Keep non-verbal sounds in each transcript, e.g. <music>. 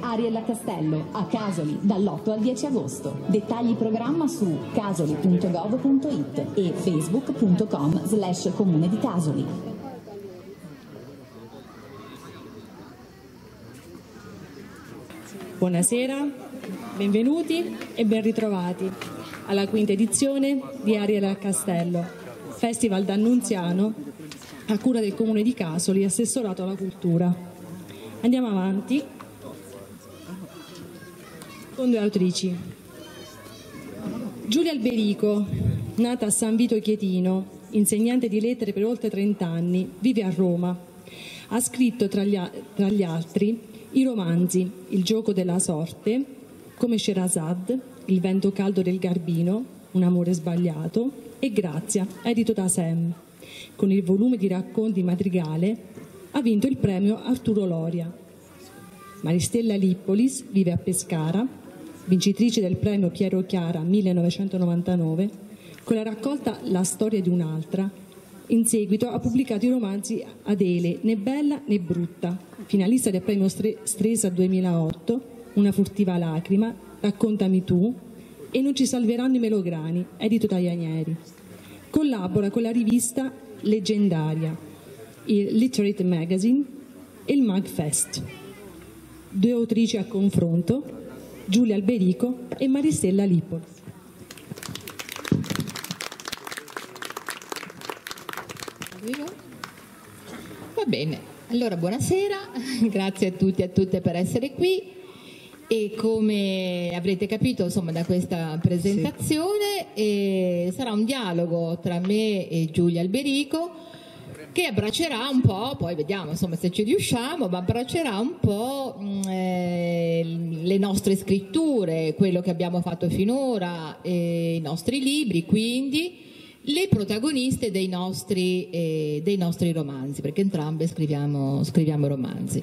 Ariella Castello, a Casoli, dall'8 al 10 agosto. Dettagli programma su casoli.gov.it e facebook.com slash comune di Casoli. Buonasera, benvenuti e ben ritrovati alla quinta edizione di Ariella Castello, Festival d'Annunziano a cura del Comune di Casoli, assessorato alla cultura. Andiamo avanti con due autrici. Giulia Alberico, nata a San Vito Chietino, insegnante di lettere per oltre 30 anni, vive a Roma. Ha scritto tra gli, tra gli altri i romanzi Il gioco della sorte, come Sherazad, Il vento caldo del Garbino, Un amore sbagliato e Grazia, edito da Sam. Con il volume di racconti madrigale ha vinto il premio Arturo Loria. Maristella Lippolis vive a Pescara, vincitrice del premio Piero Chiara 1999, con la raccolta La storia di un'altra. In seguito ha pubblicato i romanzi Adele, né bella né brutta, finalista del premio Stresa 2008, Una furtiva lacrima, Raccontami tu e Non ci salveranno i melograni, edito da Ianieri. Collabora con la rivista Leggendaria, il Literate Magazine e il Magfest. Due autrici a confronto, Giulia Alberico e Maristella Lippolis. Va bene, allora buonasera, <laughs> grazie a tutti e a tutte per essere qui e come avrete capito insomma, da questa presentazione sì. eh, sarà un dialogo tra me e Giulia Alberico che abbraccerà un po', poi vediamo insomma, se ci riusciamo, ma abbraccerà un po' mm, eh, le nostre scritture, quello che abbiamo fatto finora, eh, i nostri libri, quindi le protagoniste dei nostri, eh, dei nostri romanzi, perché entrambe scriviamo, scriviamo romanzi.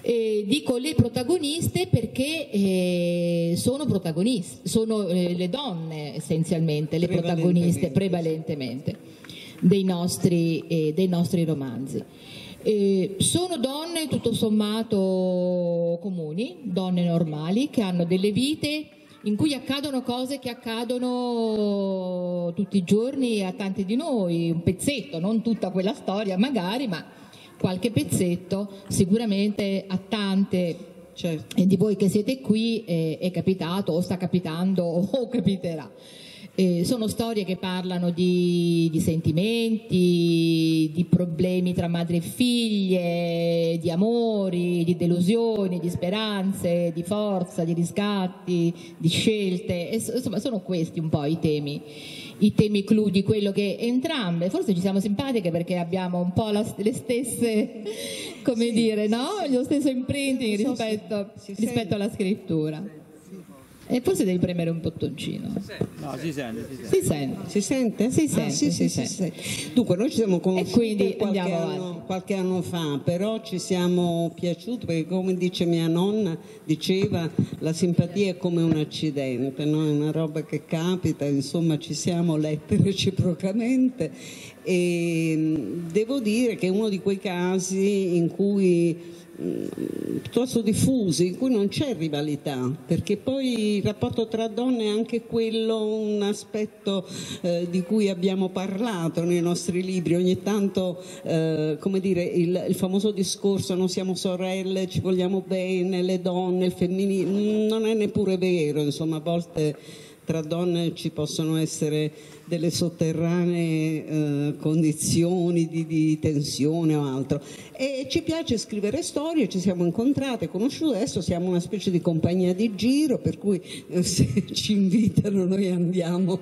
Eh, dico le protagoniste perché eh, sono protagoniste, sono eh, le donne essenzialmente, le protagoniste prevalentemente dei nostri, eh, dei nostri romanzi. Eh, sono donne tutto sommato comuni, donne normali, che hanno delle vite in cui accadono cose che accadono tutti i giorni a tanti di noi, un pezzetto, non tutta quella storia magari, ma qualche pezzetto sicuramente a tante certo. di voi che siete qui è, è capitato o sta capitando <laughs> o capiterà. Eh, sono storie che parlano di, di, sentimenti, di problemi tra madre e figlie, di amori, di delusioni, di speranze, di forza, di riscatti, di scelte. E, insomma, sono questi un po' i temi, i temi clou di quello che entrambe, forse ci siamo simpatiche perché abbiamo un po' la, le stesse, come sì, dire, no? Lo stesso imprinting rispetto, rispetto alla scrittura. E forse devi premere un bottoncino. No, si sente. Si sente. Si sente? Si sente? Ah, sì, si sì, sente. Dunque, noi ci siamo conosciuti qualche anno, qualche, anno, fa, però ci siamo piaciuti perché, come dice mia nonna, diceva la simpatia è come un accidente, no? è una roba che capita, insomma, ci siamo lette <laughs> reciprocamente e devo dire che è uno di quei casi in cui piuttosto diffusi in cui non c'è rivalità perché poi il rapporto tra donne è anche quello un aspetto eh, di cui abbiamo parlato nei nostri libri. Ogni tanto eh, come dire il, il, famoso discorso non siamo sorelle ci vogliamo bene le donne il femminile non è neppure vero. Insomma a volte tra donne ci possono essere delle sotterranee eh, condizioni di, di, tensione o altro. E ci piace scrivere storie, ci siamo incontrate, conosciute, adesso siamo una specie di compagnia di giro, per cui eh, <laughs> se ci invitano noi andiamo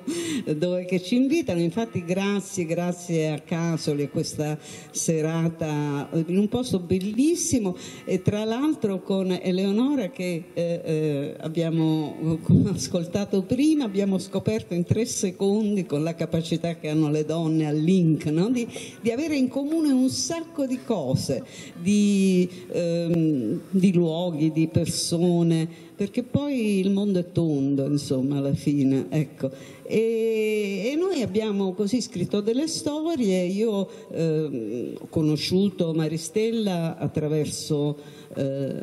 dove che ci invitano. Infatti grazie, grazie a Casoli a questa serata in un posto bellissimo e tra l'altro con Eleonora che eh, eh abbiamo <laughs> ascoltato prima, abbiamo scoperto in tre secondi con la capacità che hanno le donne al link, no? di, di, avere in comune un sacco di cose, di, ehm, di luoghi, di persone, perché poi il mondo è tondo, insomma, alla fine. Ecco. E, e, noi abbiamo così scritto delle storie, io eh, ho conosciuto Maristella attraverso eh,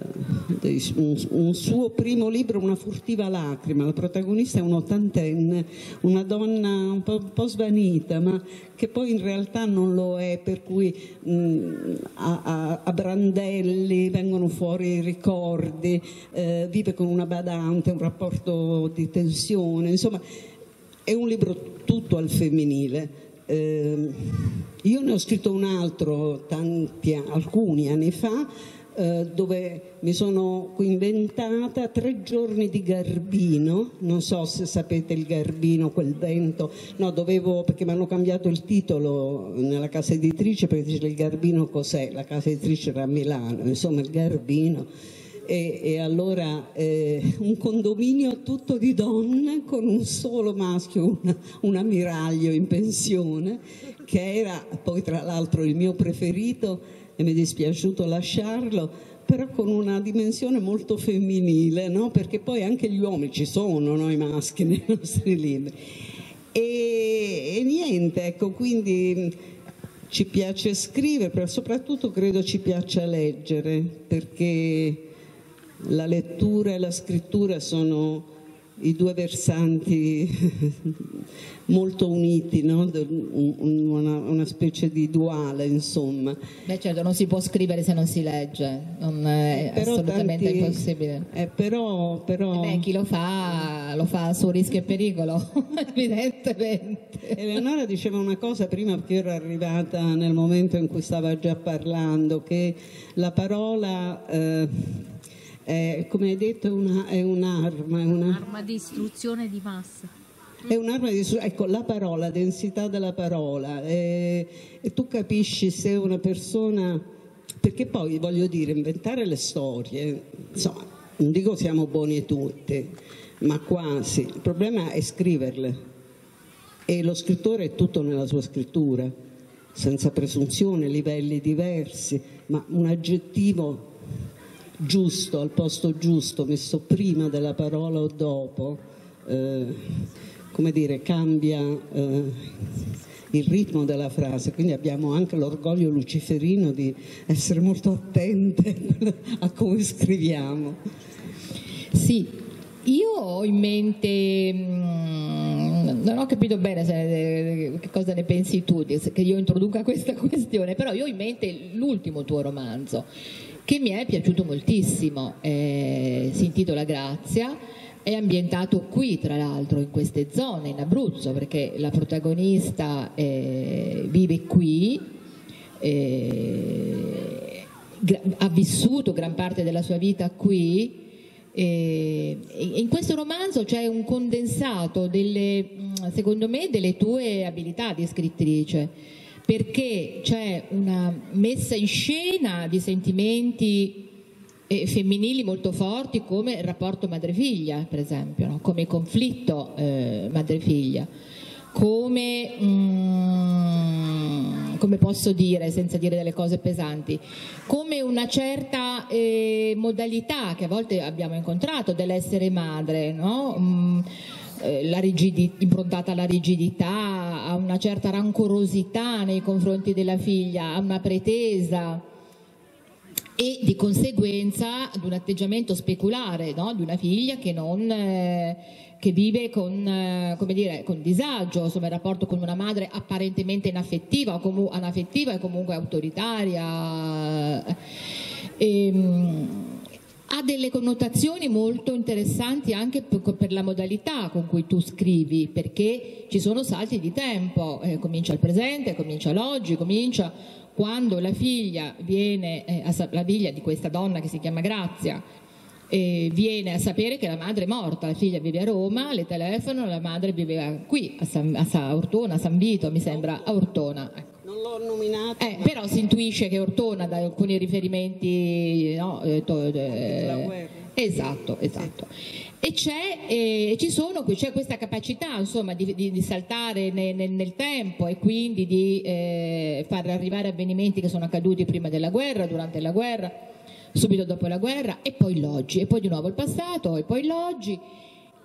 un, un, suo primo libro, Una furtiva lacrima. La protagonista è un'ottantenne, una donna un po', un po', svanita, ma che poi in realtà non lo è, per cui mh, a, a, a, brandelli vengono fuori i ricordi, eh, vive con una badante, un rapporto di tensione, insomma è un libro tutto al femminile. Eh, io ne ho scritto un altro tanti, alcuni anni fa eh, dove mi sono inventata tre giorni di Garbino, non so se sapete il Garbino, quel vento, no, dovevo, perché mi hanno cambiato il titolo nella casa editrice perché dice il Garbino cos'è, la casa editrice era a Milano, insomma il Garbino. E, e, allora eh, un condominio tutto di donne con un solo maschio, una, un ammiraglio in pensione, che era poi tra l'altro il mio preferito e mi è dispiaciuto lasciarlo, però con una dimensione molto femminile, no? perché poi anche gli uomini ci sono, no? i maschi <laughs> nei nostri libri. E, e niente, ecco, quindi ci piace scrivere, però soprattutto credo ci piaccia leggere, perché la lettura e la scrittura sono i due versanti <laughs> molto uniti, no? una, una, specie di duale, insomma. Beh, certo, non si può scrivere se non si legge, non è eh, assolutamente tanti, impossibile. Eh, però, però... Eh beh, chi lo fa, lo fa a suo rischio e pericolo, <laughs> evidentemente. Eleonora diceva una cosa prima perché ero arrivata nel momento in cui stava già parlando, che la parola... Eh, è, come hai detto, è, una, è un'arma. È una... un'arma di istruzione di massa. È un'arma di ecco la parola, densità della parola e, e, tu capisci se una persona, perché poi voglio dire, inventare le storie, insomma, non dico siamo buoni tutti, ma quasi, il problema è scriverle e lo scrittore è tutto nella sua scrittura, senza presunzione, livelli diversi, ma un aggettivo giusto al posto giusto, messo prima della parola o dopo, eh, come dire, cambia eh, il ritmo della frase, quindi abbiamo anche l'orgoglio luciferino di essere molto attente <laughs> a come scriviamo. Sì, io ho in mente, mm, non ho capito bene se, che cosa ne pensi tu, che io introduca questa <laughs> questione, però io ho in mente l'ultimo tuo romanzo, che mi è piaciuto moltissimo, eh, si intitola Grazia, è ambientato qui tra l'altro, in queste zone, in Abruzzo, perché la protagonista eh, vive qui, eh, ha vissuto gran parte della sua vita qui. E in questo romanzo c'è un condensato delle, secondo me, delle tue abilità di scrittrice perché c'è una messa in scena di sentimenti eh, femminili molto forti come il rapporto madre-figlia, per esempio, no? come conflitto eh, madre-figlia, come, mm, come, posso dire, senza dire delle cose pesanti, come una certa eh, modalità che a volte abbiamo incontrato dell'essere madre, no? mm, improntata alla rigidità, a una certa rancorosità nei confronti della figlia, a una pretesa e di conseguenza ad un atteggiamento speculare no? di una figlia che, non, eh, che vive con, eh, dire, con, disagio, insomma il rapporto con una madre apparentemente inaffettiva, comu- anaffettiva e comunque autoritaria. E, ehm, ha delle connotazioni molto interessanti anche per la modalità con cui tu scrivi, perché ci sono salti di tempo, eh, comincia il presente, comincia l'oggi, comincia quando la figlia viene, eh, a, la figlia di questa donna che si chiama Grazia, eh, viene a sapere che la madre è morta, la figlia vive a Roma, le telefono, la madre vive qui, a, San, a, San, a Ortona, a San Vito mi sembra, a Ortona. Non l'ho nominato. Eh, però si intuisce che Ortona da alcuni riferimenti... No, eh, to, eh, esatto, esatto. E c'è, eh, ci sono, c'è questa capacità insomma, di, di, di saltare nel, nel, nel, tempo e quindi di eh, far arrivare avvenimenti che sono accaduti prima della guerra, durante la guerra, subito dopo la guerra e poi l'oggi, e poi di nuovo il passato e poi l'oggi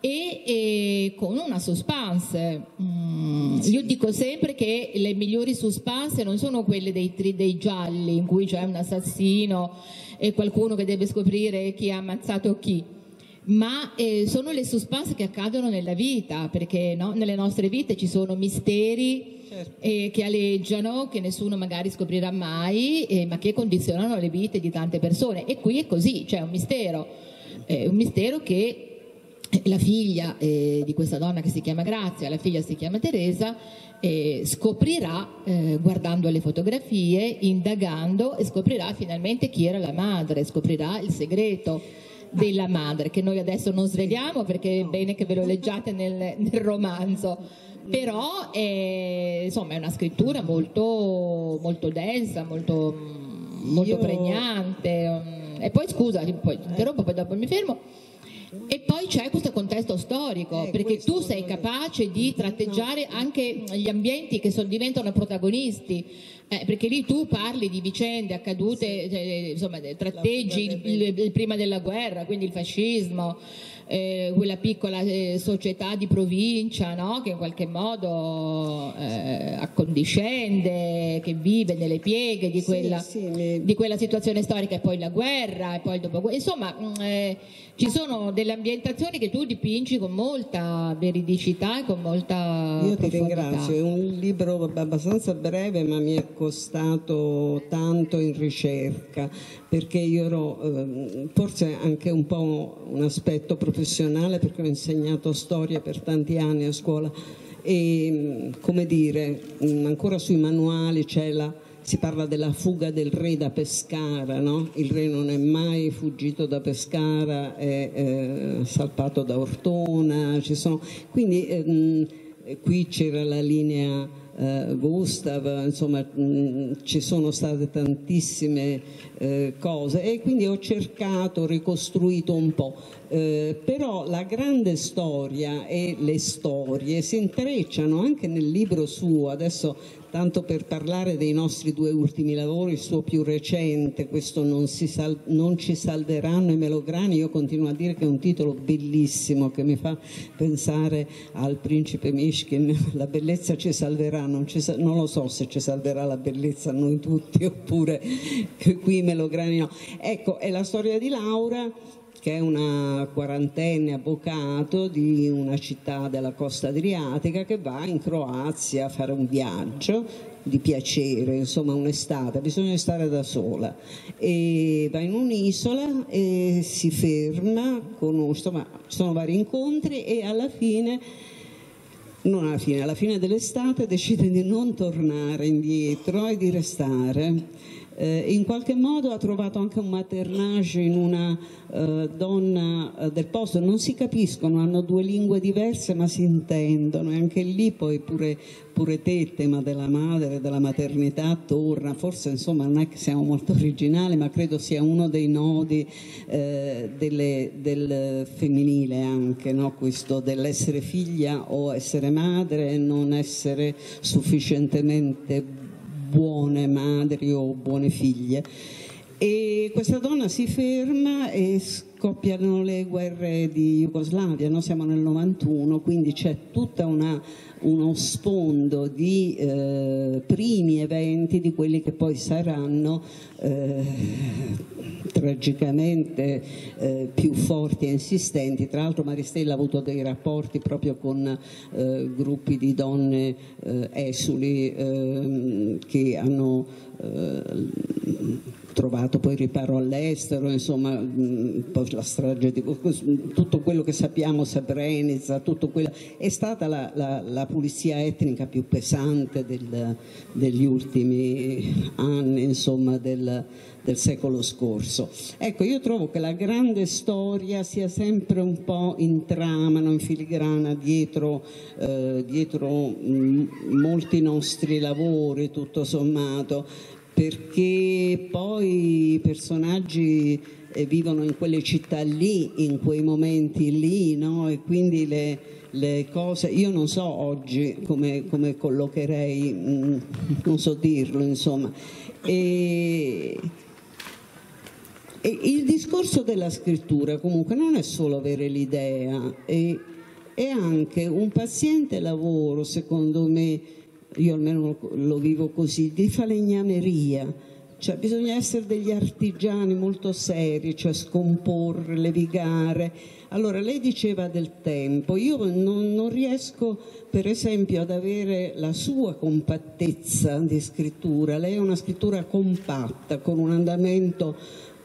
e, e, con una suspense. Mm, io dico sempre che le migliori suspense non sono quelle dei, dei gialli in cui c'è un assassino e qualcuno che deve scoprire chi ha ammazzato chi ma eh, sono le suspense che accadono nella vita, perché no? nelle nostre vite ci sono misteri certo. eh, che aleggiano, che nessuno magari scoprirà mai, eh, ma che condizionano le vite di tante persone. E qui è così, c'è un mistero, un mistero che la figlia eh, di questa donna che si chiama Grazia, la figlia si chiama Teresa, eh, scoprirà eh, guardando le fotografie, indagando e scoprirà finalmente chi era la madre, scoprirà il segreto della madre, che noi adesso non sveliamo perché è bene che ve lo leggiate nel, nel romanzo. Però è, insomma, è una scrittura molto, molto densa, molto, molto Io... pregnante. E poi scusa, poi interrompo, poi dopo mi fermo. E poi c'è questo contesto storico, eh, perché tu sei capace di tratteggiare anche gli ambienti che sono, diventano protagonisti. Eh, perché lì tu parli di vicende accadute, cioè, insomma, tratteggi il, il, prima della guerra, quindi il fascismo, eh, quella piccola eh, società di provincia no? che in qualche modo eh, accondiscende, che vive nelle pieghe di quella, sì, sì, di quella, situazione storica e poi la guerra e poi il dopoguerra. Insomma, mm, eh, ci sono delle ambientazioni che tu dipingi con molta veridicità e con molta Io ti ringrazio, è un libro abbastanza breve ma mi è costato tanto in ricerca perché io ero eh, forse anche un po' un aspetto professionale perché ho insegnato storia per tanti anni a scuola. E come dire ancora sui manuali c'è la si parla della fuga del re da Pescara, no? il re non è mai fuggito da Pescara, è, è salpato da Ortona, sono... quindi ehm, qui c'era la linea eh, Gustav, insomma mh, ci sono state tantissime eh, cose. E quindi ho cercato, ricostruito un po', eh, però la grande storia e le storie si intrecciano anche nel libro suo, adesso tanto per parlare dei nostri due ultimi lavori, il suo più recente, questo non, sal- non, ci salveranno i melograni, io continuo a dire che è un titolo bellissimo che mi fa pensare al principe Mishkin, <laughs> la bellezza ci salverà, non, ci sa- non lo so se ci salverà la bellezza a noi tutti oppure qui i melograni no. Ecco, è la storia di Laura che è una quarantenne avvocato di una città della costa adriatica che va in Croazia a fare un viaggio di piacere, insomma un'estate, bisogna stare da sola. E va in un'isola e si ferma, conosce, ma ci sono vari incontri e alla fine non alla fine, alla fine dell'estate decide di non tornare indietro e di restare eh, in qualche modo ha trovato anche un maternage in una eh, donna eh, del posto, non si capiscono, hanno due lingue diverse ma si intendono. E anche lì poi pure, pure te tema della madre, della maternità torna, forse insomma non è che siamo molto originali ma credo sia uno dei nodi eh, delle, del femminile anche, no? questo dell'essere figlia o essere madre e non essere sufficientemente buone madri o buone figlie. E questa donna si ferma e scoppiano le guerre di Jugoslavia, noi siamo nel 91, quindi c'è tutta una uno sfondo di eh, primi eventi di quelli che poi saranno eh, tragicamente eh, più forti e insistenti. Tra l'altro Maristella ha avuto dei rapporti proprio con eh, gruppi di donne eh, esuli ehm, che hanno eh, trovato poi riparo all'estero, insomma, poi la strage di tutto quello che sappiamo, Srebrenica, tutto quello, è stata la, la, la pulizia etnica più pesante del, degli ultimi anni, insomma, del, del secolo scorso. Ecco, io trovo che la grande storia sia sempre un po' in trama, in filigrana, dietro, eh, dietro molti nostri lavori, tutto sommato, perché poi i personaggi eh, vivono in quelle città lì, in quei momenti lì, no? e quindi le, le, cose, io non so oggi come, come collocherei, mh, mm, non so dirlo, insomma. E, e il discorso della scrittura comunque non è solo avere l'idea, è, è anche un paziente lavoro, secondo me, io almeno lo vivo così, di falegnameria, cioè bisogna essere degli artigiani molto seri, cioè scomporre, levigare. Allora lei diceva del tempo, io non, non riesco per esempio ad avere la sua compattezza di scrittura, lei è una scrittura compatta, con un andamento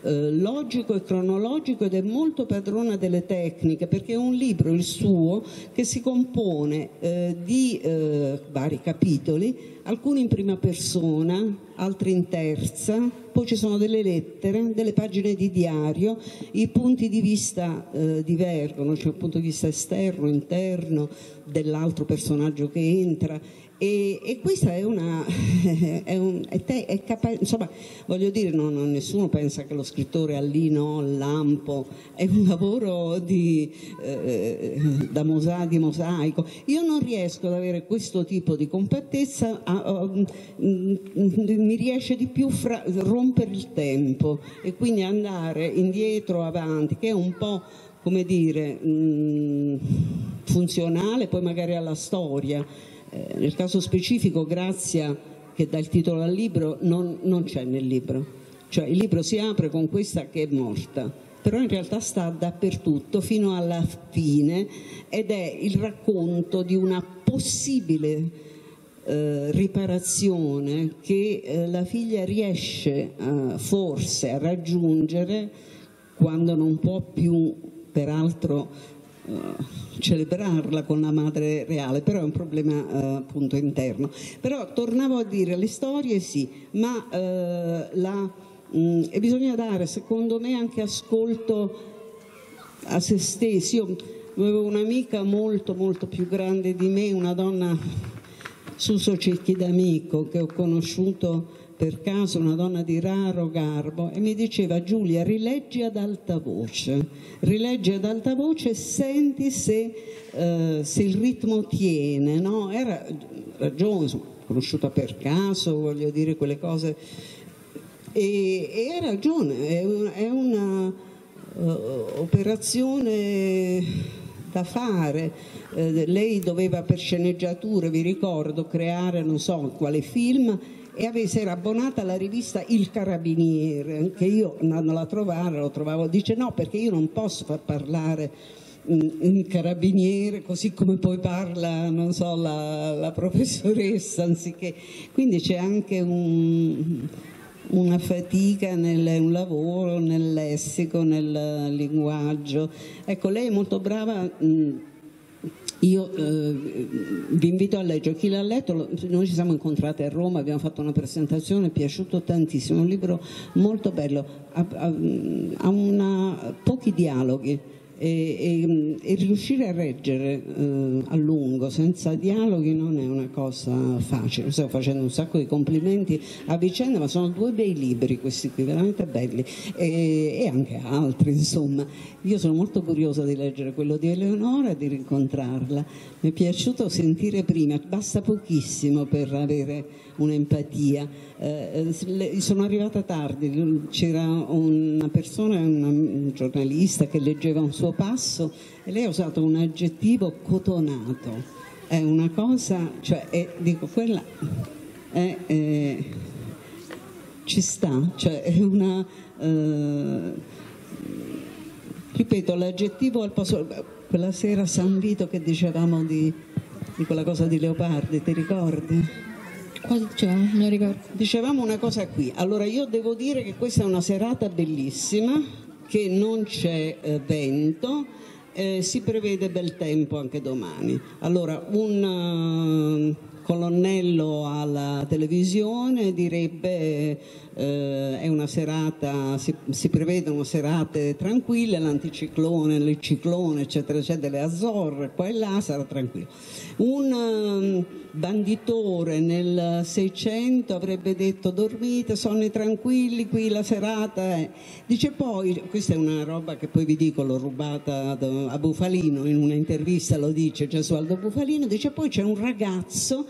eh, logico e cronologico ed è molto padrona delle tecniche perché è un libro, il suo, che si compone eh, di eh, vari capitoli, alcuni in prima persona, altri in terza, poi ci sono delle lettere, delle pagine di diario, i punti di vista eh, divergono, c'è cioè il punto di vista esterno, interno dell'altro personaggio che entra e, e questa è una, <laughs> è un, è te, è capa- insomma, voglio dire, no, no, nessuno pensa che lo scrittore ha lì, no, il lampo, è un lavoro di, eh, da mosa- di mosaico. Io non riesco ad avere questo tipo di compattezza, a, a, mm, mi riesce di più fra, rompere il tempo e quindi andare indietro, avanti, che è un po' come dire, mh, mm, funzionale poi magari alla storia eh, nel caso specifico Grazia, che dà il titolo al libro, non, non c'è nel libro. Cioè il libro si apre con questa che è morta, però in realtà sta dappertutto fino alla fine ed è il racconto di una possibile eh, riparazione che eh, la figlia riesce eh, forse a raggiungere quando non può più, peraltro, celebrarla con la madre reale, però è un problema uh, appunto interno. Però tornavo a dire, le storie sì, ma uh, la, mh, mm, e bisogna dare secondo me anche ascolto a se stessi. Io avevo un'amica molto molto più grande di me, una donna su Cecchi d'Amico che ho conosciuto per caso una donna di raro garbo e mi diceva Giulia rileggi ad alta voce, rileggi ad alta voce e senti se, eh, se il ritmo tiene, no? Era ragione, conosciuta per caso, voglio dire quelle cose. E, e ha ragione, è, una, è una uh, operazione da fare. Eh, lei doveva per sceneggiature, vi ricordo, creare non so quale film e avesse era abbonata alla rivista Il Carabiniere, che io andando a trovare lo trovavo, dice no perché io non posso far parlare un carabiniere così come poi parla non so, la, la professoressa anziché quindi c'è anche un, una fatica nel un lavoro nel lessico nel linguaggio. Ecco lei è molto brava mh, io eh, vi invito a leggere, chi l'ha letto, noi ci siamo incontrati a Roma, abbiamo fatto una presentazione, è piaciuto tantissimo, un libro molto bello, ha, ha, ha una, pochi dialoghi, e, e, e riuscire a reggere eh, a lungo senza dialoghi non è una cosa facile. Sto facendo un sacco di complimenti a vicenda, ma sono due bei libri questi qui, veramente belli e, e anche altri, insomma. Io sono molto curiosa di leggere quello di Eleonora e di rincontrarla. Mi è piaciuto sentire prima, basta pochissimo per avere un'empatia. Eh, sono arrivata tardi, c'era una persona, una, un giornalista che leggeva un suo passo e lei ha usato un aggettivo cotonato. È una cosa, cioè, è, dico, quella è, è, ci sta, cioè è una... Eh, ripeto, l'aggettivo al posto... Quella sera San Vito che dicevamo di, di quella cosa di Leopardi, ti ricordi? Cosa dicevamo? Non ricordo. Dicevamo una cosa qui. Allora io devo dire che questa è una serata bellissima, che non c'è eh, vento, eh, si prevede bel tempo anche domani. Allora un uh, colonnello alla televisione direbbe eh, è una serata, si, si, prevedono serate tranquille, l'anticiclone, il ciclone, eccetera, eccetera, le Azzorre, qua e là sarà tranquillo. Un um, banditore nel 600 avrebbe detto dormite, sonno tranquilli, qui la serata è. Dice poi, questa è una roba che poi vi dico, l'ho rubata a Bufalino, in un'intervista lo dice Gesualdo Bufalino, dice poi c'è un ragazzo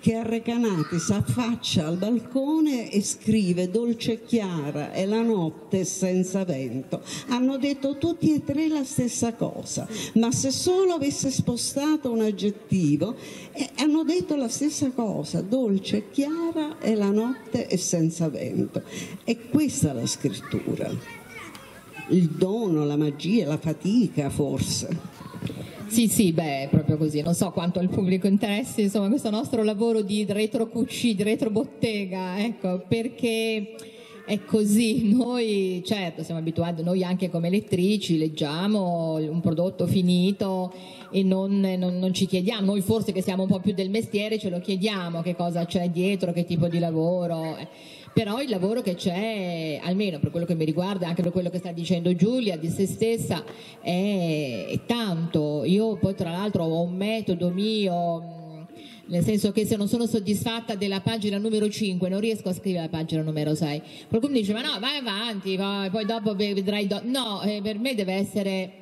che arrecanati affaccia al balcone e scrive dolce chiara è la notte senza vento. Hanno detto tutti e tre la stessa cosa, ma se solo avesse spostato un aggettivo, eh, hanno detto la stessa cosa, dolce chiara è la notte e senza vento. E questa la scrittura, il dono, la magia, la fatica forse. Sì, sì, beh, è proprio così. Non so quanto al pubblico interessi, insomma, questo nostro lavoro di retro cucì, di retro bottega, ecco, perché è così. <laughs> Noi, certo, siamo abituati, noi anche come lettrici leggiamo un prodotto finito e non, non, non, ci chiediamo, noi forse che siamo un po' più del mestiere ce lo chiediamo che cosa c'è dietro, che tipo di lavoro però il lavoro che c'è, almeno per quello che mi riguarda, anche per quello che sta dicendo Giulia di se stessa, è, è tanto. Io poi tra l'altro ho un metodo mio nel senso che se non sono soddisfatta della pagina numero 5 non riesco a scrivere la pagina numero 6 qualcuno dice ma no vai avanti poi, dopo vedrai do-". no eh, per me deve essere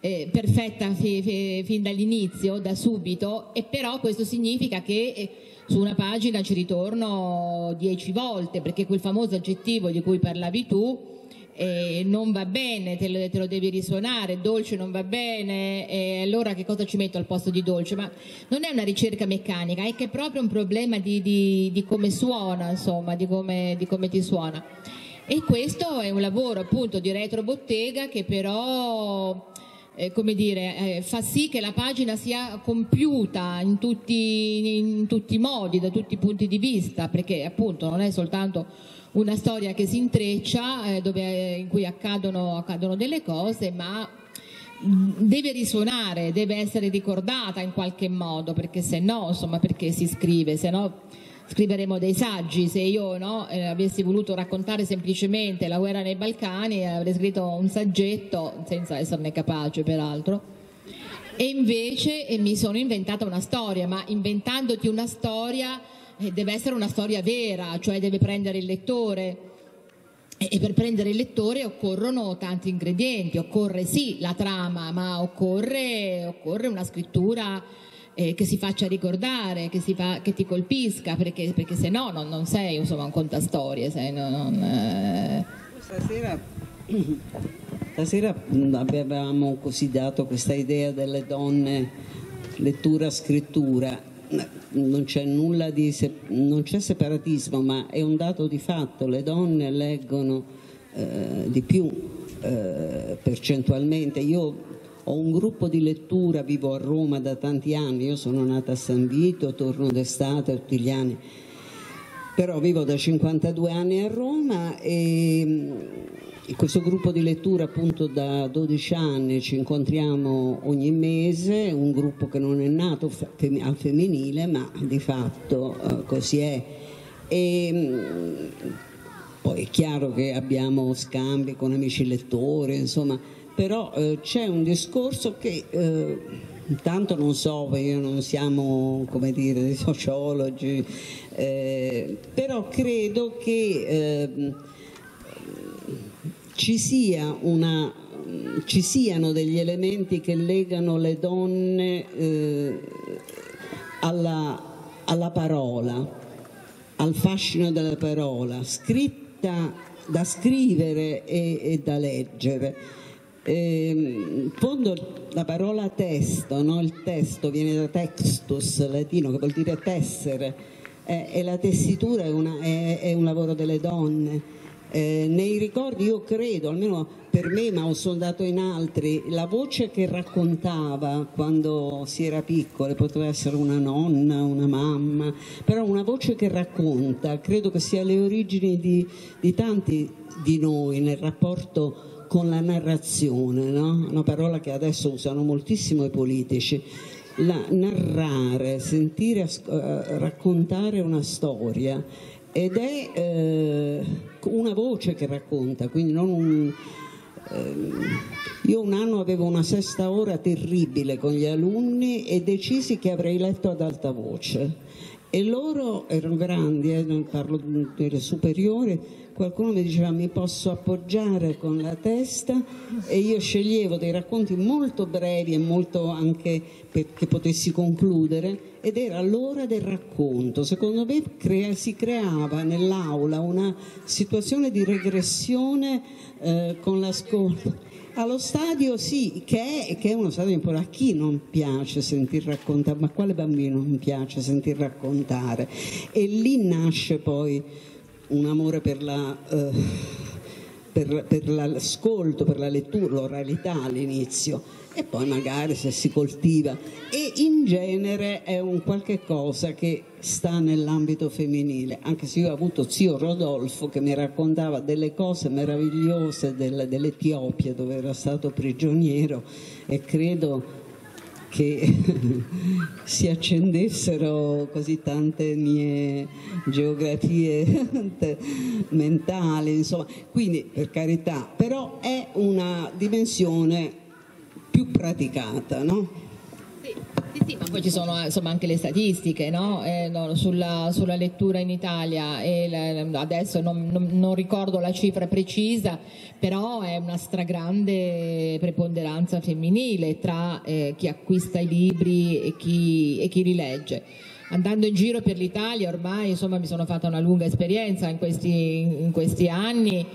eh, perfetta fi, fi, fin dall'inizio da subito e però questo significa che eh, su una pagina ci ritorno dieci volte perché quel famoso aggettivo di cui parlavi tu eh, non va bene, te lo, te lo, devi risuonare, dolce non va bene, e allora che cosa ci metto al posto di dolce? Ma non è una ricerca meccanica, è che è proprio un problema di, di, di come suona, insomma, di come, di come ti suona. E questo è un lavoro appunto di retrobottega che però eh, come dire, eh, fa sì che la pagina sia compiuta in tutti, in tutti i modi, da tutti i punti di vista, perché appunto non è soltanto una storia che si intreccia, eh, dove, in cui accadono, accadono delle cose, ma mm, deve risuonare, deve essere ricordata in qualche modo, perché se no, insomma, perché si scrive, se no scriveremo dei saggi, se io no, eh, avessi voluto raccontare semplicemente la guerra nei Balcani avrei scritto un saggetto, senza esserne capace peraltro, e invece eh, mi sono inventata una storia, ma inventandoti una storia eh, deve essere una storia vera, cioè deve prendere il lettore. E per prendere il lettore occorrono tanti ingredienti, occorre sì la trama, ma occorre, occorre una scrittura eh, che si faccia ricordare, che, fa, che ti colpisca, perché, perché se no non, non, sei insomma, un contastorie. Sei, non, non, eh... Stasera, <clears throat> stasera avevamo così dato questa idea delle donne, lettura, scrittura. Non c'è nulla di non c'è separatismo, ma è un dato di fatto, le donne leggono eh, di più eh, percentualmente. Io ho un gruppo di lettura, vivo a Roma da tanti anni, io sono nata a San Vito, torno d'estate tutti gli anni, però vivo da 52 anni a Roma e in questo gruppo di lettura appunto da 12 anni ci incontriamo ogni mese, un gruppo che non è nato al femminile ma di fatto eh, così è. E, poi è chiaro che abbiamo scambi con amici lettori, insomma, però eh, c'è un discorso che eh, intanto non so, io non siamo come dire <laughs> sociologi, eh, però credo che eh, ci, sia una, ci, siano degli elementi che legano le donne eh, alla, alla parola, al fascino della parola, scritta da scrivere e, e da leggere eh, in fondo la parola testo, no? il testo viene da textus latino che vuol dire tessere e la tessitura è, una, è, è, un lavoro delle donne. Eh, nei ricordi io credo, almeno per me, ma ho sondato in altri, la voce che raccontava quando si era piccole, poteva essere una nonna, una mamma, però una voce che racconta, credo che sia le origini di, di tanti di noi nel rapporto con la narrazione, no? una parola che adesso usano moltissimo i politici. La, narrare, sentire, uh, raccontare una storia ed è uh, una voce che racconta, quindi non un, uh, io un anno avevo una sesta ora terribile con gli alunni e decisi che avrei letto ad alta voce. E loro erano grandi, eh, parlo delle superiori, qualcuno mi diceva mi posso appoggiare con la testa e io sceglievo dei racconti molto brevi e molto anche perché potessi concludere ed era l'ora del racconto. Secondo me crea, si creava nell'aula una situazione di regressione eh, con l'ascolto. Allo stadio sì, che è, che è uno stadio importante. A chi non piace sentir raccontare? Ma quale bambino non piace sentir raccontare? E lì nasce poi un amore per la... Eh, per, per l'ascolto, per la lettura, l'oralità all'inizio e poi magari se si coltiva. E in genere è un qualche cosa che sta nell'ambito femminile, anche se io ho avuto zio Rodolfo che mi raccontava delle cose meravigliose del, dell'Etiopia dove era stato prigioniero e credo che <laughs> si accendessero così tante mie geografie <laughs> mentali, insomma, quindi per carità, però è una dimensione più praticata, no? Sì, sì, ma poi ci sono insomma, anche le statistiche no? Eh, no, sulla, sulla, lettura in Italia e la, adesso non, non, non, ricordo la cifra precisa, però è una stragrande preponderanza femminile tra eh, chi acquista i libri e chi, e chi li legge andando in giro per l'Italia ormai insomma, mi sono fatta una lunga esperienza in questi, in questi anni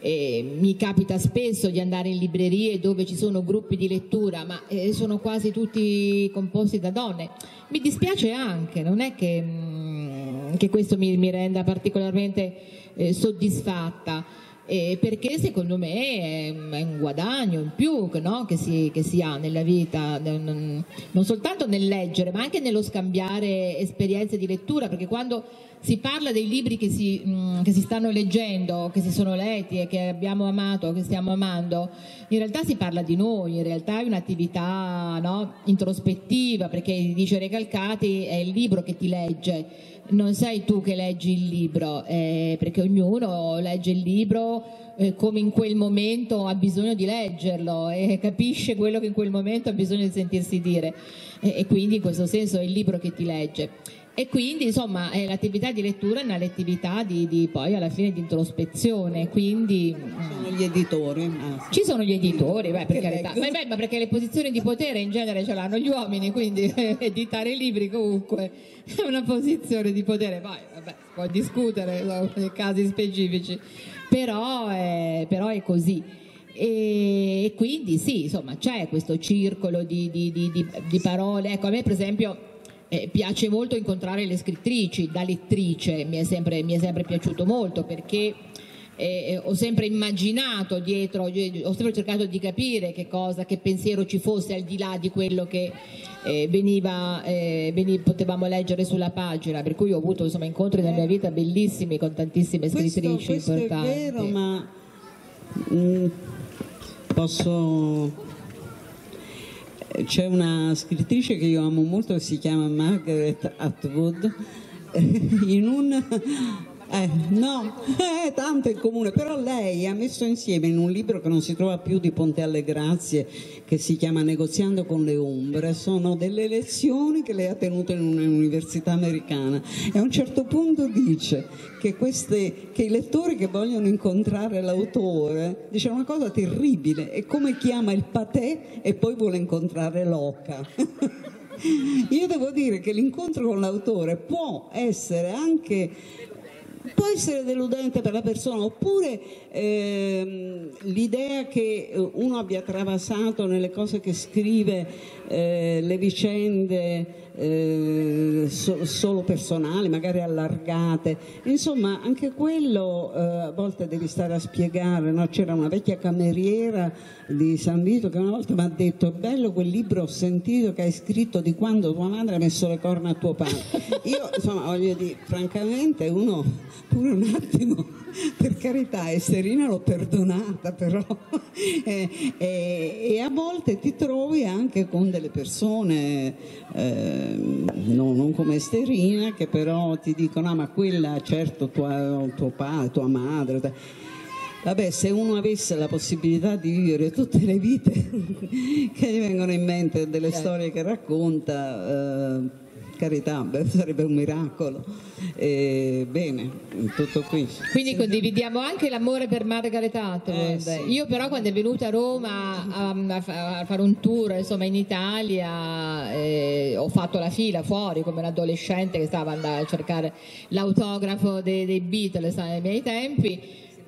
eh, mi capita spesso di andare in librerie dove ci sono gruppi di lettura, ma eh, sono quasi tutti composti da donne. Mi dispiace anche, non è che, mh, mm, che questo mi, mi, renda particolarmente eh, soddisfatta. Eh, perché secondo me è, è, un guadagno in più no? che, si, che, si, ha nella vita, non, non soltanto nel leggere, ma anche nello scambiare esperienze di lettura, perché quando si parla dei libri che si, mh, mm, che si, stanno leggendo, che si sono letti e che abbiamo amato, che stiamo amando, in realtà si parla di noi, in realtà è un'attività no, introspettiva, perché dice Recalcati è il libro che ti legge, non sei tu che leggi il libro, eh, perché ognuno legge il libro eh, come in quel momento ha bisogno di leggerlo e capisce quello che in quel momento ha bisogno di sentirsi dire. E, e quindi in questo senso è il libro che ti legge e quindi insomma eh, l'attività di lettura è un'attività di, di, poi alla fine di introspezione. Quindi sono gli editori ah, ci sono gli editori beh, per carità. ma, beh, ma, perché le posizioni di potere in genere ce l'hanno gli uomini quindi eh, <laughs> editare libri comunque è una posizione di potere. Poi vabbè, si può discutere nei casi specifici. Però è, però è così. E quindi sì, insomma, c'è questo circolo di, di, di, di parole. Ecco, a me per esempio eh, piace molto incontrare le scrittrici, da lettrice mi è sempre, mi è sempre piaciuto molto perché eh, ho sempre immaginato dietro, ho sempre cercato di capire che cosa, che pensiero ci fosse al di là di quello che eh, veniva, eh, veniva, potevamo leggere sulla pagina, per cui ho avuto insomma, incontri nella mia vita bellissimi con tantissime scrittrici questo, questo importanti. È vero, ma mh, mm, posso c'è una scrittrice che io amo molto si chiama Margaret Atwood. <laughs> In un eh, no, <laughs> eh, tanto in comune, però lei ha messo insieme in un libro che non si trova più di Ponte alle Grazie, che si chiama Negoziando con le ombre, sono delle lezioni che lei ha tenuto in un'università americana. E a un certo punto dice che, queste, che i lettori che vogliono incontrare l'autore dice una cosa terribile, è come chiama il patè e poi vuole incontrare l'oca. <laughs> Io devo dire che l'incontro con l'autore può essere anche può essere deludente per la persona oppure ehm, l'idea che uno abbia travasato nelle cose che scrive eh, le vicende eh, so, solo personali, magari allargate, insomma anche quello eh, a volte devi stare a spiegare, no? c'era una vecchia cameriera di San Vito che una volta mi ha detto bello quel libro ho sentito che hai scritto di quando tua madre ha messo le corna a tuo padre, io insomma voglio dire francamente uno pure un attimo per carità Esterina l'ho perdonata però e, e, e, a volte ti trovi anche con delle persone eh, no, non come Esterina che però ti dicono ah, ma quella certo tua, tuo padre, tua madre vabbè se uno avesse la possibilità di vivere tutte le vite <laughs> che gli vengono in mente delle certo. storie che racconta eh, carità, beh, sarebbe un miracolo. Eh, bene, tutto qui. Quindi condividiamo anche l'amore per Margaret Atwood. Eh, sì. Io però quando è venuta a Roma a, a- a fare un tour insomma, in Italia eh, ho fatto la fila fuori come un adolescente che stava andando a cercare l'autografo dei, dei Beatles ai miei tempi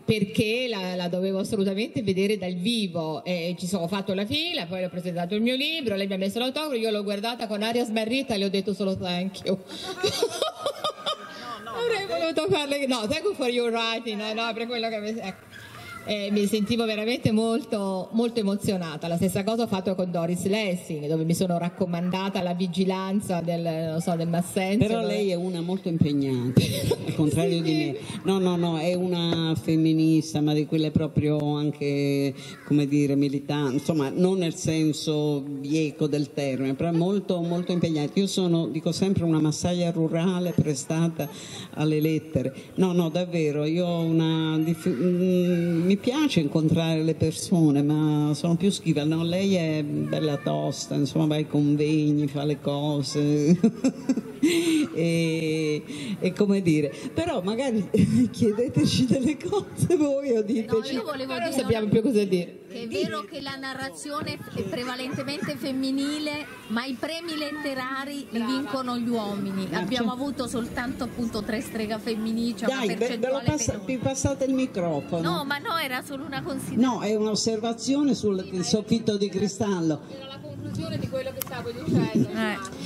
perché la, la dovevo assolutamente vedere dal vivo e ci sono fatto la fila, poi ho presentato il mio libro, lei mi ha messo l'autografo, io l'ho guardata con aria smarrita e le ho detto solo thank you. <laughs> Avrei voluto farle, no, thank you for your writing, eh, no, per quello che mi... ecco. Eh, mi sentivo veramente molto, molto emozionata. La stessa cosa ho fatto con Doris Lessing, dove mi sono raccomandata la vigilanza del, non so, del Massenzio. Però dove- lei è una molto impegnata, al contrario di me. No, no, no, è una femminista, ma di quelle proprio anche, come dire, militanti, insomma, non nel senso bieco del termine, però è molto, molto impegnata. Io sono, dico sempre, una massaia rurale prestata alle lettere. No, no, davvero, io ho una... dif- mm, mi piace incontrare le persone, ma sono più schiva. No, lei è bella tosta, insomma, va ai convegni, fa le cose. <laughs> e, e come dire, però magari <laughs> chiedeteci delle cose voi o No, diteci. io volevo Ma non sappiamo più cosa dire. che è vero che la narrazione è prevalentemente femminile, ma i premi letterari li vincono gli uomini. Abbiamo certo. avuto soltanto appunto tre strega femminili, cioè Dai, ve- ve passa- vi passate il microfono. No, ma no, era solo una considerazione. No, è un'osservazione sul soffitto di cristallo. Era la conclusione di quello che stavo dicendo. Eh.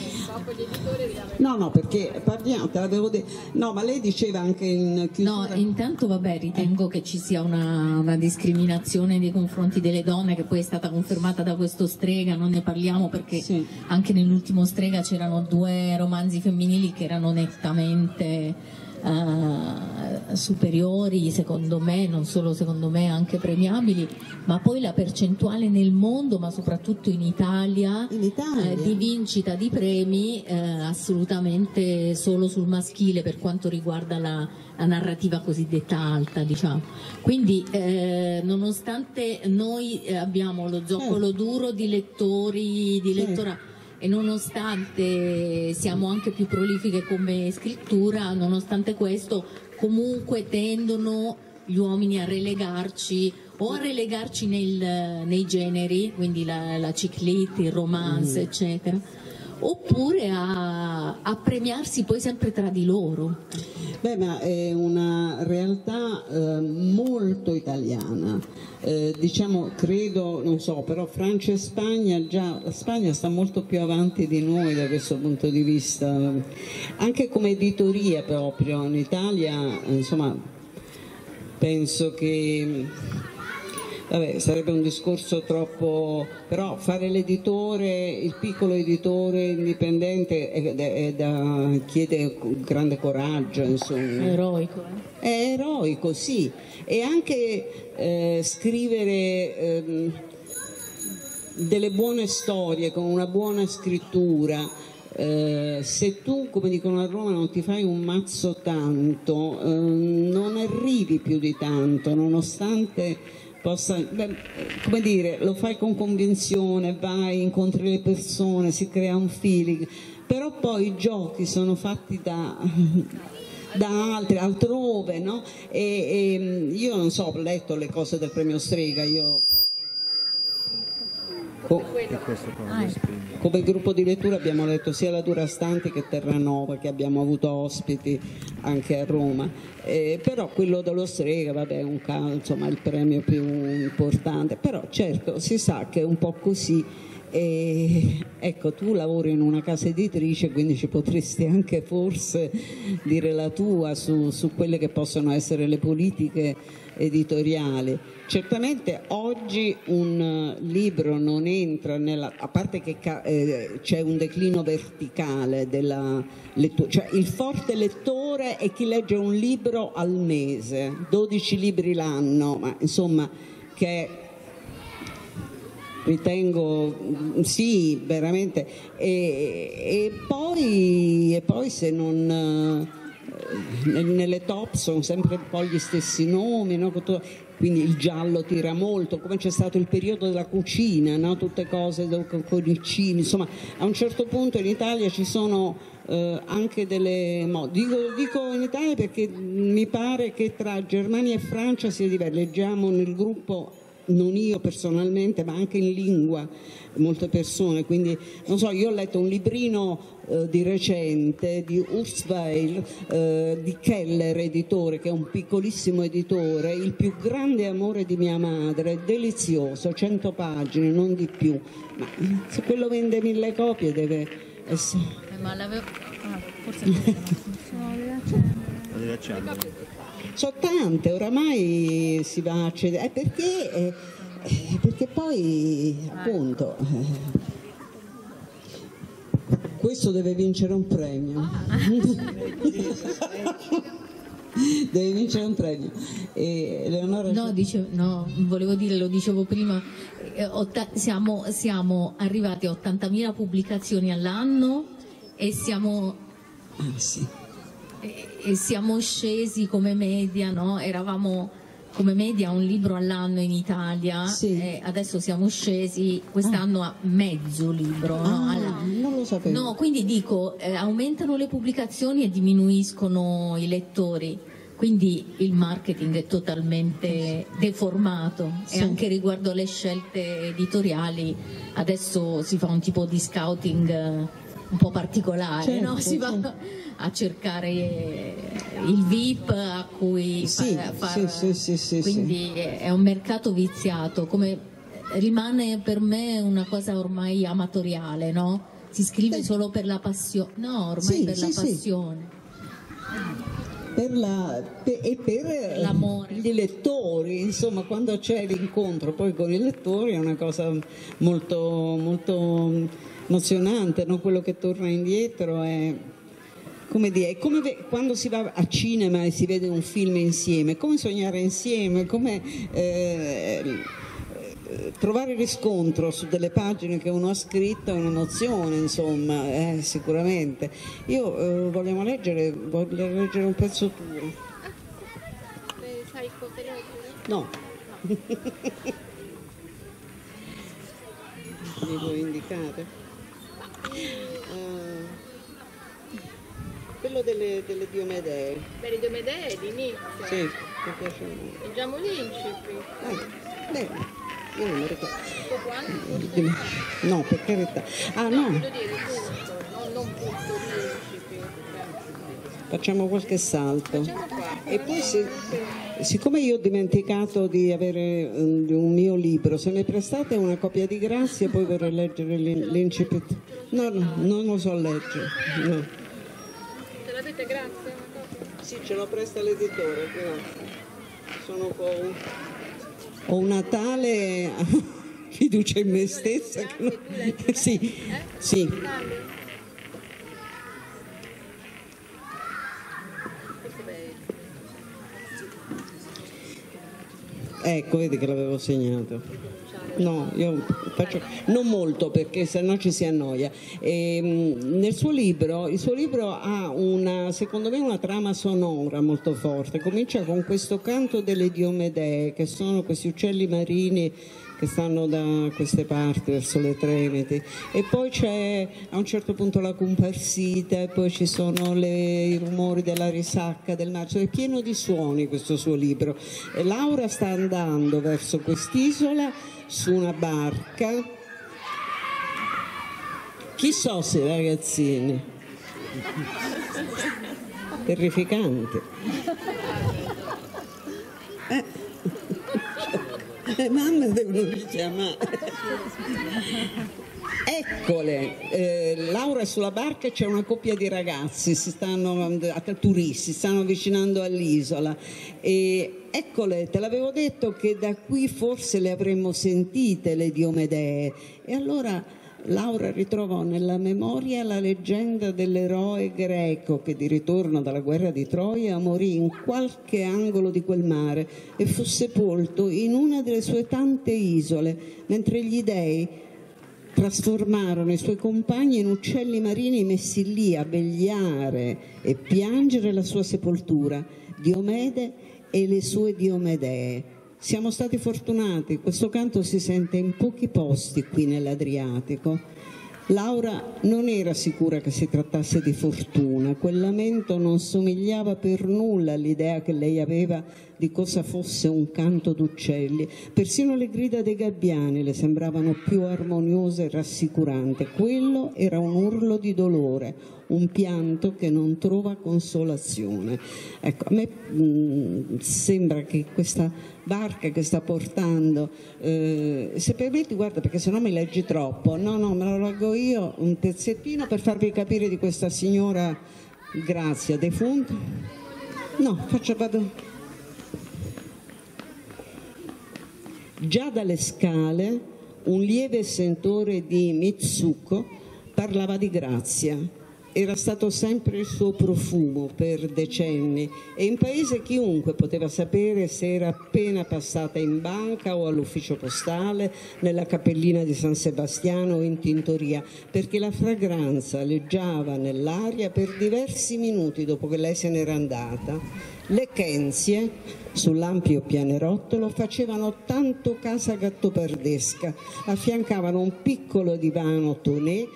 No, no, perché parliamo, te l'avevo detto. No, ma lei diceva anche in No, chiusura. intanto vabbè, ritengo che ci sia una, una discriminazione nei confronti delle donne che poi è stata confermata da questo strega, non ne parliamo perché Sì. anche nell'ultimo strega c'erano due romanzi femminili che erano nettamente eh, superiori, secondo me, non solo secondo me, anche premiabili, ma poi la percentuale nel mondo, ma soprattutto in Italia, In Italia? eh, di vincita di premi eh, assolutamente solo sul maschile per quanto riguarda la, la narrativa cosiddetta alta, diciamo. Quindi eh, nonostante noi eh, abbiamo lo zoccolo duro di lettori, di Certo. E nonostante siamo anche più prolifiche come scrittura, nonostante questo comunque tendono gli uomini a relegarci o a relegarci nel- nei generi, quindi la, la chick lit, il romance, eccetera, oppure a, a premiarsi poi sempre tra di loro. Beh, ma è una realtà eh, molto italiana. Eh, diciamo, credo, non so, però Francia e Spagna già, Spagna sta molto più avanti di noi da questo punto di vista, anche come editoria proprio. In Italia, insomma, penso che Vabbè, sarebbe un discorso troppo, però fare l'editore, il piccolo editore indipendente è, è da, chiede grande coraggio, insomma. Eroico. eh. È eroico, sì, e anche eh, scrivere ehm, delle buone storie con una buona scrittura. eh, se tu, come dicono a Roma, non ti fai un mazzo tanto, ehm, non arrivi più di tanto, nonostante possa, beh, come dire, lo fai con convinzione, vai, incontri le persone, si crea un feeling, però poi i giochi sono fatti da da altri, altrove, no? E, e, io non so, ho letto le cose del premio Strega, io co- come gruppo di lettura abbiamo letto sia la Durastanti che Terranova, che abbiamo avuto ospiti anche a Roma, Eh, però quello dello Strega, vabbè, è un caso, insomma, il premio più importante, però certo si sa che è un po' così. E, ecco, tu lavori in una casa editrice, quindi ci potresti anche forse dire la tua su, su quelle che possono essere le politiche editoriali. Certamente oggi un libro non entra nella, a parte che eh, c'è un declino verticale della lettura, cioè il forte lettore è chi legge un libro al mese, 12 libri l'anno, ma insomma che è ritengo sì veramente e, e poi, e poi se non eh, nelle top sono sempre un po' gli stessi nomi, no? quindi il giallo tira molto, come c'è stato il periodo della cucina, no? tutte cose con i cini, insomma a un certo punto in Italia ci sono eh, anche delle mode. Dico, dico, in Italia perché mi pare che tra Germania e Francia sia diverso, leggiamo nel gruppo non io personalmente, ma anche in lingua molte persone, quindi non so, io ho letto un librino eh, di recente di Ursweil, eh, di Keller editore, che è un piccolissimo editore, Il più grande amore di mia madre, delizioso, 100 pagine, non di più, ma se quello vende mille copie deve essere... Eh, ma l'avevo... Ah, forse <laughs> Sono tante, oramai si va a accedere, eh, perché, eh, eh, perché poi appunto eh, questo deve vincere un premio. <laughs> deve vincere un premio. Leonora no, dice, no, volevo dire, lo dicevo prima, eh, siamo, siamo arrivati a 80.000 pubblicazioni all'anno e siamo... Ah, sì e siamo scesi come media, no? eravamo come media un libro all'anno in Italia, sì. adesso siamo scesi quest'anno ah. a mezzo libro. Ah, no? Alla... Non lo sapevo. No, quindi dico, eh, aumentano le pubblicazioni e diminuiscono i lettori. Quindi il marketing è totalmente deformato sì. e anche riguardo alle scelte editoriali adesso si fa un tipo di scouting eh, un po' particolare, certo, no? si certo. va a cercare il VIP a cui sì, far, sì, sì, sì, quindi è un mercato viziato, come rimane per me una cosa ormai amatoriale, no? Si scrive solo per la passione, no, ormai per la passione. Per la, per, e per gli lettori, insomma, quando c'è l'incontro poi con i lettori è una cosa molto, molto emozionante, no? quello che torna indietro è come dire, è come quando si va a cinema e si vede un film insieme, come sognare insieme, come eh, trovare riscontro su delle pagine che uno ha scritto è un'emozione, insomma, eh, sicuramente. Io eh, vogliamo leggere, voglio leggere un pezzo tuo. No. <laughs> Mi vuoi indicare? Uh, quello delle, delle Diomedee. Per le Diomedee l'inizio? Sì, mi piace molto. Leggiamo l'incipit. Ah, bene, io non mi ricordo. Quanto? No, per carità. Ah no. Voglio dire tutto, non, l'incipit. Facciamo qualche salto. E poi se, siccome io ho dimenticato di avere un, un mio libro, se ne prestate una copia di grazia poi vorrei leggere l'incipit. No, no, non lo so leggere. No. Ce l'avete grazie? Sì, ce lo presta l'editore, grazie. Sono con... Ho una tale <laughs> fiducia in me stessa che non... <laughs> Sì, sì. Ecco, vedi che l'avevo segnato. No, io faccio non molto perché sennò ci si annoia. E, nel suo libro, il suo libro ha una, secondo me una trama sonora molto forte. Comincia con questo canto delle Diomedee, che sono questi uccelli marini che stanno da queste parti verso le Tremiti e poi c'è a un certo punto la comparsita e poi ci sono le, i rumori della risacca del mare, è pieno di suoni questo suo libro. E Laura sta andando verso quest'isola su una barca. Chi so se ragazzini? Terrificante. Eh. Le mamme devono chiamare. Eccole, eh, Laura è sulla barca c'è una coppia di ragazzi, si stanno, turisti, si stanno avvicinando all'isola e eccole, te l'avevo detto che da qui forse le avremmo sentite le Diomedee. E allora Laura ritrovò nella memoria la leggenda dell'eroe greco che di ritorno dalla guerra di Troia morì in qualche angolo di quel mare e fu sepolto in una delle sue tante isole, mentre gli dei trasformarono i suoi compagni in uccelli marini messi lì a vegliare e piangere la sua sepoltura, Diomede e le sue Diomedee. Siamo stati fortunati, questo canto si sente in pochi posti qui nell'Adriatico. Laura non era sicura che si trattasse di fortuna, quel lamento non somigliava per nulla all'idea che lei aveva di cosa fosse un canto d'uccelli. Persino le grida dei gabbiani le sembravano più armoniose e rassicuranti. Quello era un urlo di dolore, un pianto che non trova consolazione. Ecco, a me mh, mm, sembra che questa barca che sta portando, eh, se permetti, guarda perché se no mi leggi troppo, no, no, me lo leggo io un pezzettino per farvi capire di questa signora Grazia defunta. No, faccio, vado, Già dalle scale un lieve sentore di Mitsuko parlava di grazia. Era stato sempre il suo profumo per decenni e in paese chiunque poteva sapere se era appena passata in banca o all'ufficio postale, nella cappellina di San Sebastiano o in tintoria, perché la fragranza leggiava nell'aria per diversi minuti dopo che lei se n'era andata le Kenzie, sull'ampio pianerottolo, facevano tanto casa gattopardesca, affiancavano un piccolo divano tonè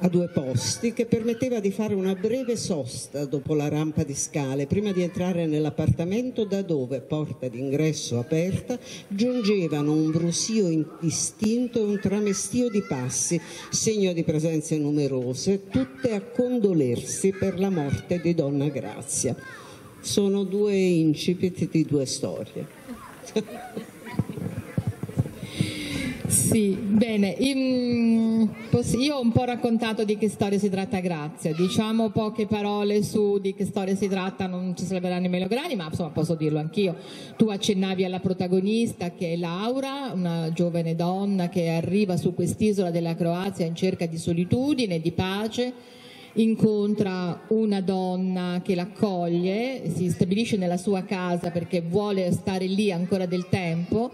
a due posti che permetteva di fare una breve sosta dopo la rampa di scale. Prima di entrare nell'appartamento da dove, porta d'ingresso aperta, giungevano un brusio indistinto e un tramestio di passi, segno di presenze numerose, tutte a condolersi per la morte di Donna Grazia sono due incipit di due storie. Sì, bene, io ho un po' raccontato di che storia si tratta Grazia, diciamo poche parole su di che storia si tratta, non ci salveranno i melograni, ma insomma posso dirlo anch'io. Tu accennavi alla protagonista che è Laura, una giovane donna che arriva su quest'isola della Croazia in cerca di solitudine, di pace, incontra una donna che l'accoglie, si stabilisce nella sua casa perché vuole stare lì ancora del tempo.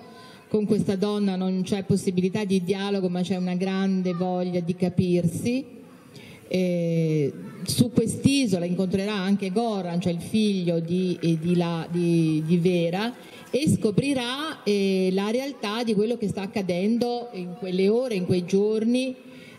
Con questa donna non c'è possibilità di dialogo, ma c'è una grande voglia di capirsi. E su quest'isola incontrerà anche Goran, cioè il figlio di, di, la, di, di Vera, e scoprirà eh, la realtà di quello che sta accadendo in quelle ore, in quei giorni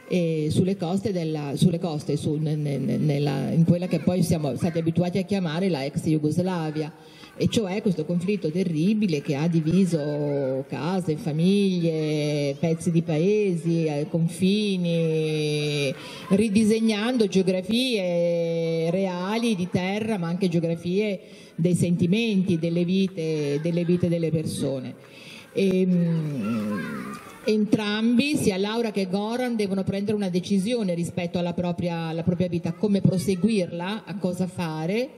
sulle coste, della, sulle coste su, nella, in quella che poi siamo stati abituati a chiamare la ex Jugoslavia e cioè questo conflitto terribile che ha diviso case, famiglie, pezzi di paesi, eh, confini, ridisegnando geografie reali di terra, ma anche geografie dei sentimenti, delle vite delle, vite delle persone. E, ehm, Entrambi, sia Laura che Goran, devono prendere una decisione rispetto alla propria, alla propria vita, come proseguirla, a cosa fare.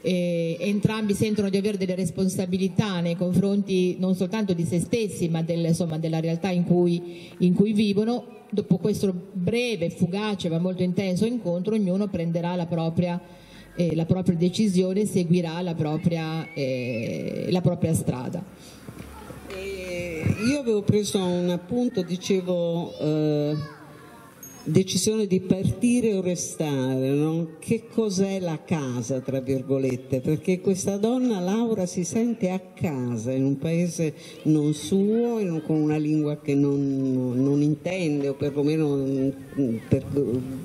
E entrambi sentono di avere delle responsabilità nei confronti non soltanto di se stessi, ma del, insomma, della realtà in cui, in cui, vivono. Dopo questo breve, fugace ma molto intenso incontro, ognuno prenderà la propria, eh, la propria decisione, seguirà la propria, eh, la propria strada io avevo preso un appunto, dicevo eh, decisione di partire o restare, no? che cos'è la casa, tra virgolette, perché questa donna Laura si sente a casa in un paese non suo, con una lingua che non, non intende o perlomeno per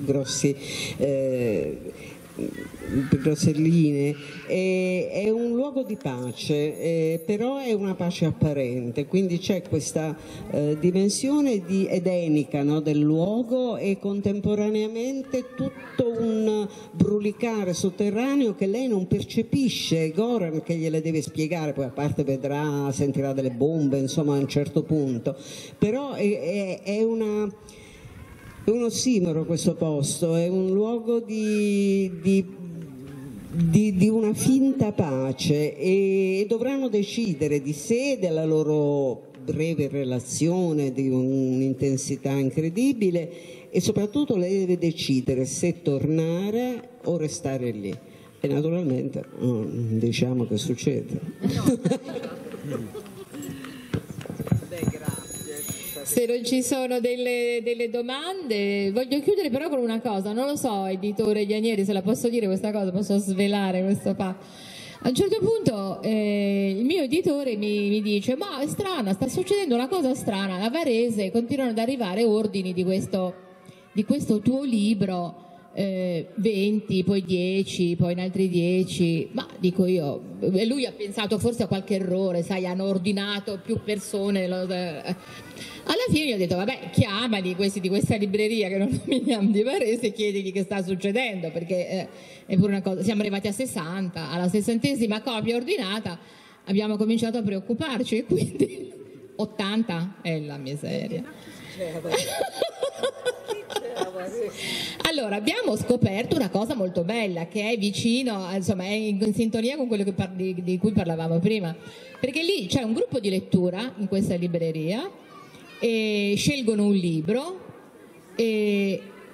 grossi... Eh, Roselline, è, è, un luogo di pace, eh, però è una pace apparente, quindi c'è questa eh, dimensione di edenica no, del luogo e contemporaneamente tutto un brulicare sotterraneo che lei non percepisce, Goran che gliele deve spiegare, poi a parte vedrà, sentirà delle bombe, insomma a un certo punto, però è, è, è una è un ossimoro questo posto, è un luogo di, di, di, di una finta pace e, dovranno decidere di sé della loro breve relazione di un'intensità incredibile e soprattutto lei deve decidere se tornare o restare lì. E naturalmente diciamo che succede. <laughs> <laughs> se non ci sono delle, delle, domande, voglio chiudere però con una cosa, non lo so, editore Ianieri, se la posso dire questa cosa, posso svelare questo fatto. A un certo punto eh, il mio editore mi, mi, dice, ma è strana, sta succedendo una cosa strana, a Varese continuano ad arrivare ordini di questo, di questo tuo libro eh, 20, poi 10, poi in altri 10, ma dico io, e lui ha pensato forse a qualche errore, sai, hanno ordinato più persone. Lo, eh. Alla fine gli ho detto, vabbè, chiamali questi di questa libreria che non <laughs> nominiamo di Varese e chiedigli che sta succedendo, perché eh, è pure una cosa, siamo arrivati a 60, alla sessantesima copia ordinata abbiamo cominciato a preoccuparci e quindi <laughs> 80 è la miseria. Allora, abbiamo scoperto una cosa molto bella che è vicino, insomma, è in, sintonia con quello parli, di cui parlavamo prima, perché lì c'è un gruppo di lettura in questa libreria scelgono un libro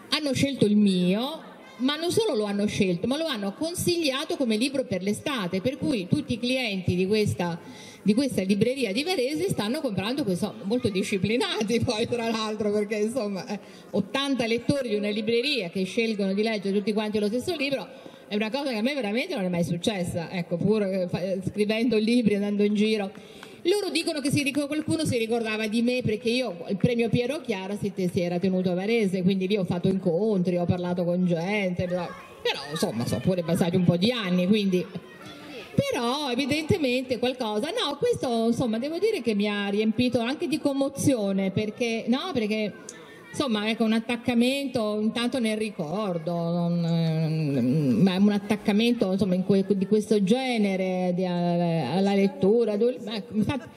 hanno scelto il mio, ma non solo lo hanno scelto, ma lo hanno consigliato come libro per l'estate, per cui tutti i clienti di questa di questa libreria di Varese stanno comprando questo, molto disciplinati <laughs> poi tra l'altro perché insomma 80 eh, lettori di una libreria che scelgono di leggere tutti quanti lo stesso libro è una cosa che a me veramente non è mai successa, ecco, pur eh, scrivendo libri, andando in giro. Loro dicono che si, qualcuno si ricordava di me perché io il premio Piero Chiara si, si, era tenuto a Varese, quindi lì ho fatto incontri, ho parlato con gente, però, però insomma sono pure passati un po' di anni, quindi però evidentemente qualcosa, no, questo insomma devo dire che mi ha riempito anche di commozione perché, no, perché insomma ecco un attaccamento intanto nel ricordo, non, eh, un attaccamento insomma, que, di questo genere di, alla lettura, ecco, infatti,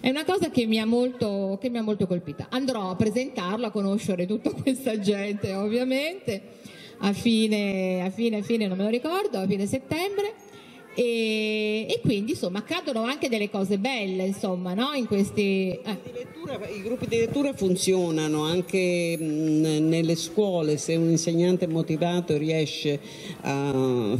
è una cosa che mi, molto, che mi, ha molto, colpita. Andrò a presentarlo, a conoscere tutta <laughs> questa gente ovviamente a fine, a fine, a fine non me lo ricordo, a fine settembre e, e, quindi insomma accadono anche delle cose belle insomma no? in questi eh. i gruppi di lettura funzionano anche mh, nelle scuole se un insegnante motivato riesce a, a,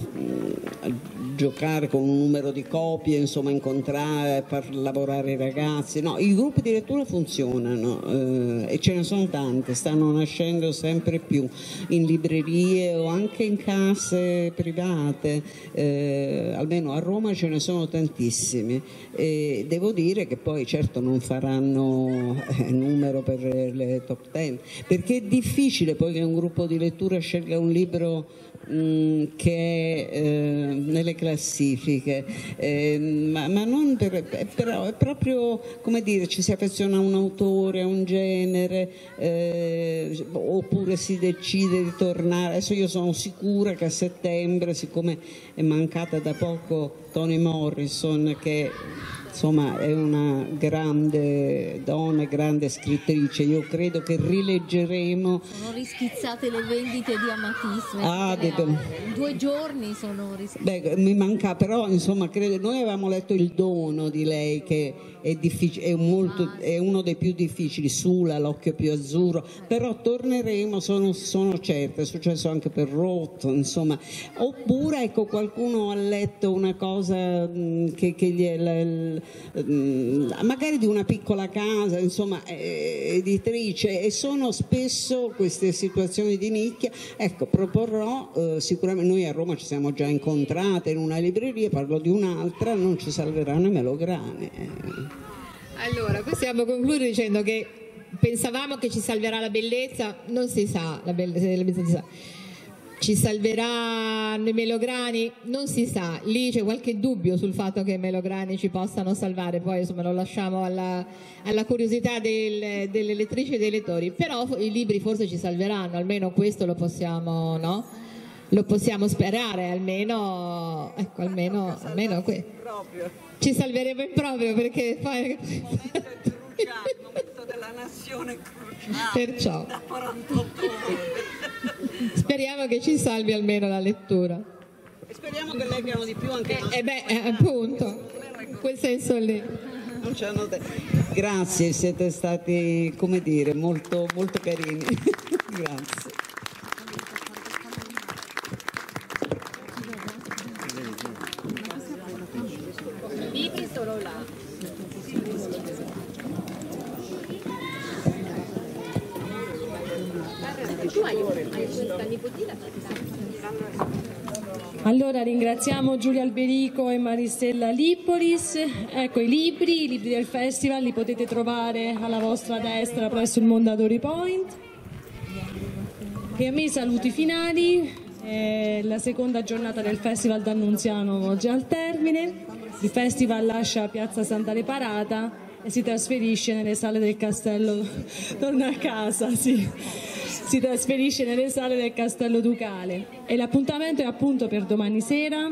giocare con un numero di copie insomma incontrare far lavorare i ragazzi no, i gruppi di lettura funzionano eh, e ce ne sono tante stanno nascendo sempre più in librerie o anche in case private eh, almeno a Roma ce ne sono tantissimi. E devo dire che poi certo non faranno eh, numero per le top ten perché è difficile poi che un gruppo di lettura scelga un libro Mm, che è eh, nelle classifiche, eh, ma, ma, non per, però è proprio come dire ci si affeziona a un autore, a un genere, eh, oppure si decide di tornare. Adesso io sono sicura che a settembre, siccome è mancata da poco Toni Morrison, che insomma è una grande donna, grande scrittrice, io credo che rileggeremo. Sono rischizzate le vendite di Amatissime. Ah, in due giorni sono rischizzate. Beh, mi manca però, insomma, credo, noi avevamo letto il dono di lei che è, è, molto, è uno dei più difficili, Sula, l'occhio più azzurro, però torneremo, sono, sono certa, è successo anche per Roth, insomma, oppure ecco qualcuno ha letto una cosa che, che gli è la, magari di una piccola casa, insomma, editrice e sono spesso queste situazioni di nicchia. Ecco, proporrò, eh, sicuramente noi a Roma ci siamo già incontrate in una libreria, parlo di un'altra, non ci salveranno i melograni. Allora, possiamo concludere dicendo che pensavamo che ci salverà la bellezza, non si sa, la bellezza, la bellezza si sa ci salveranno i melograni? Non si sa, lì c'è qualche dubbio sul fatto che i melograni ci possano salvare, poi insomma lo lasciamo alla, alla curiosità del, delle lettrici e dei lettori, però i libri forse ci salveranno, almeno questo lo possiamo, no? Lo possiamo sperare, almeno, ecco, almeno, almeno que- ci salveremo in proprio perché poi... della nazione cruciale Perciò. da 48 ore. Speriamo che ci salvi almeno la lettura. E speriamo che leggano di più anche Eh, eh beh, eh, appunto, in quel senso lì. Grazie, siete stati, come dire, molto, molto carini. <laughs> Grazie. Allora ringraziamo Giulia Alberico e Maristella Lippolis. Ecco i libri, i libri del festival li potete trovare alla vostra destra presso il Mondadori Point. E a me i saluti finali. Eh, la seconda giornata del Festival d'Annunziano oggi al termine. Il festival lascia Piazza Santa Reparata e si trasferisce nelle sale del castello, torna a casa, sì. Si trasferisce nelle sale del castello ducale e l'appuntamento è appunto per domani sera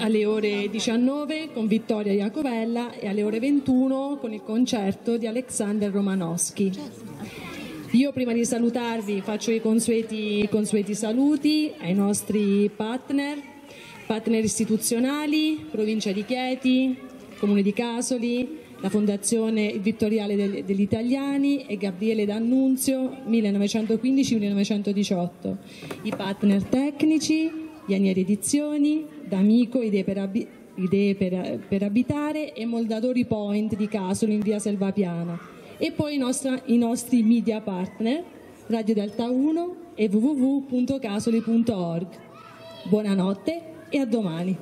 alle ore 19 con Vittoria Iacovella e alle ore 21 con il concerto di Alexander Romanowski. Io prima di salutarvi faccio i consueti, i consueti saluti ai nostri partner, partner istituzionali, provincia di Chieti, comune di Casoli, la Fondazione Vittoriale degli Italiani e Gabriele D'Annunzio 1915-1918, i partner tecnici, Ianieri Edizioni, D'Amico, Idee per, Abi- Idee per, per Abitare e Moldadori Point di Casoli in via Selvapiana e poi i, nostra, i nostri media partner Radio Delta 1 e www.casoli.org. Buonanotte e a domani.